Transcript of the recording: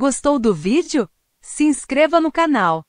Gostou do vídeo? Se inscreva no canal